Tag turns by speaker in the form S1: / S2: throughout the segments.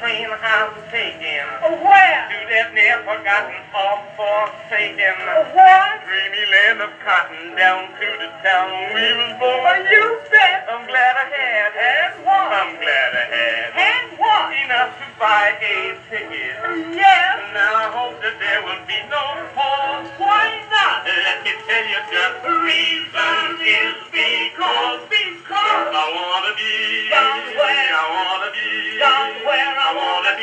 S1: clean house to where? To that near forgotten all forsaken.
S2: What?
S1: Dreamy land of cotton down to the town we was born.
S2: Oh, you bet.
S1: I'm glad I had.
S2: Had what?
S1: I'm glad I had.
S2: Had what?
S1: Enough to buy a ticket.
S2: Yes.
S1: Now I hope that there will be no pause.
S2: Why not?
S1: Let me tell you the reason is because,
S2: because
S1: I wanna be,
S2: somewhere.
S1: I wanna be
S2: somewhere.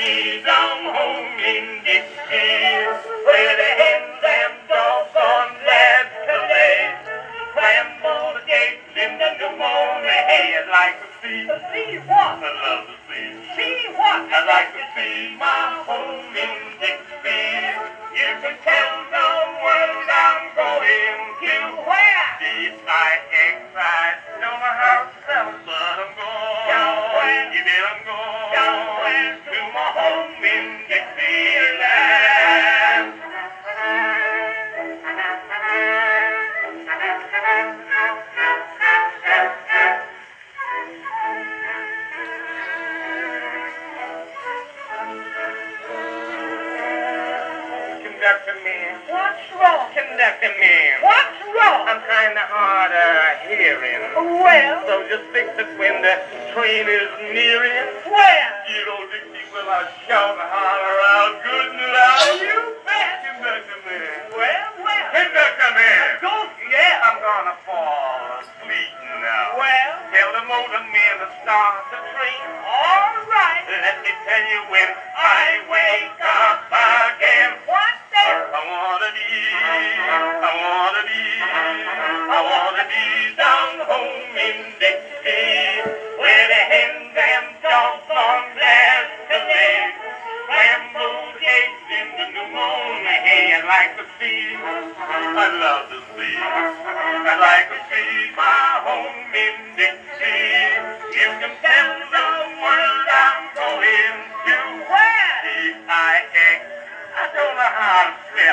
S1: I wanna be down home in Dixie, where the hens and dogs on to lay. Scramble the in the new hey, I'd like to see,
S2: see what?
S1: I'd love to see.
S2: See what?
S1: I'd like to see my home in Dixie. You can tell the world I'm going to
S2: Where?
S1: D-I-X-I. Conductor man.
S2: What's wrong?
S1: Conductor man.
S2: What's wrong?
S1: I'm kinda hard of hearing.
S2: Well,
S1: So just fix it when the train is nearing.
S2: where?
S1: You Dixie, will I shout and holler out good and loud?
S2: You bet.
S1: Conductor man.
S2: Well, well.
S1: Conductor man.
S2: Go, yeah.
S1: I'm gonna fall asleep now.
S2: Well,
S1: Tell the motor man to start the train.
S2: all right.
S1: Let me tell you when I wake up again.
S2: What?
S1: I wanna be, I wanna be, I wanna be down home in Dixie, where the hens and dogs on glad to lay. Scrambled eggs in the new moon, hey, I'd like to see, I'd love to see, I'd like to see my home in Dixie.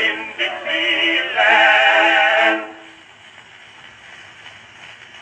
S1: in the cleveland.